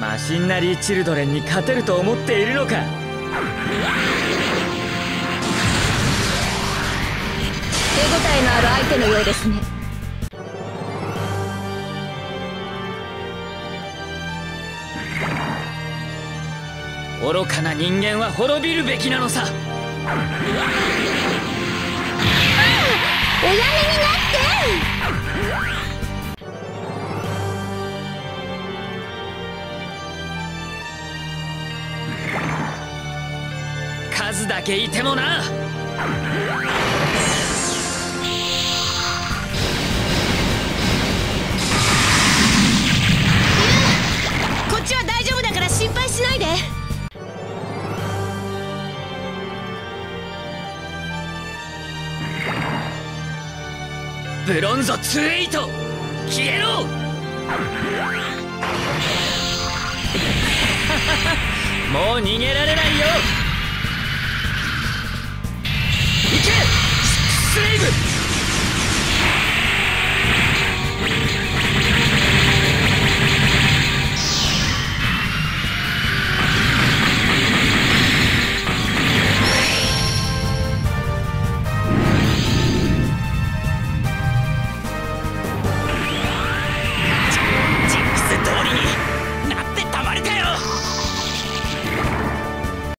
マシンナリー・チルドレンに勝てると思っているのか？手応えのある相手のようですね。愚かな人間は滅びるべきなのさ数だけいてもな。こっちは大丈夫だから心配しないで。ブロンゾ28消えろ！もう逃げられないよ